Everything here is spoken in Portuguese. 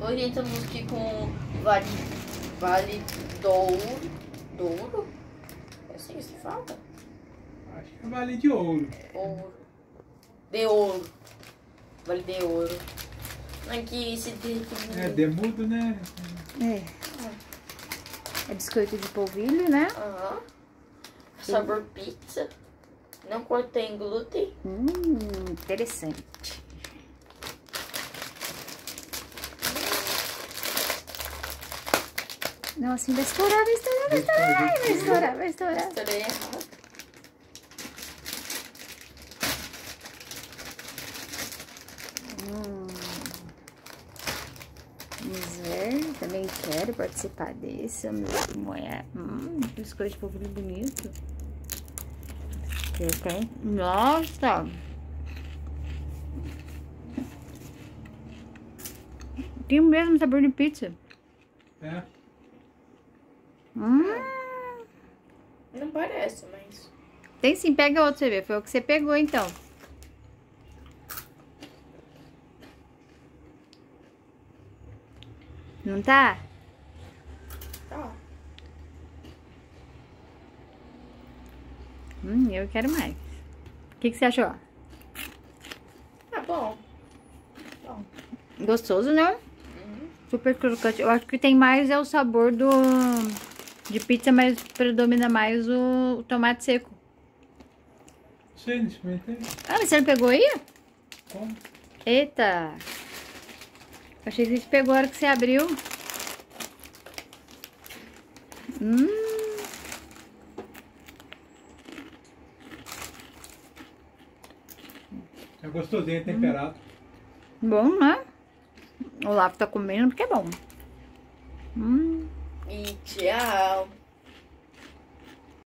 Hoje estamos aqui com Vale, vale Douro. Douro? É assim que se fala? Acho que é vale de ouro. Ouro. De ouro. Vale de ouro. Aqui esse de É, demudo, né? É. É biscoito de polvilho, né? Aham. Sabor pizza. Não contém glúten. Hum, interessante. Não, assim vai estourar, vai estourar, vai estourar, vai estourar, vai estourar. Misturei errado. Hum. Vamos ver, também quero participar desse. Vamos ver como é. Hum, biscoito de polvilho bonito. Tem. Nossa! Tem o mesmo sabor de pizza. É. Hum. Não parece, mas. Tem sim, pega outro, você vê. Foi o que você pegou, então. Não tá? Tá. Hum, eu quero mais. O que, que você achou? Tá bom. Bom. Gostoso, né? Uhum. Super crocante. Eu acho que tem mais é o sabor do de pizza, mas predomina mais o tomate seco. Não experimentei. Ah, mas você não pegou aí? Como? Eita! Achei que você pegou a hora que você abriu. Hum, É gostosinho, é temperado. bom, né? O Lavo tá comendo porque é bom. Hum. 主要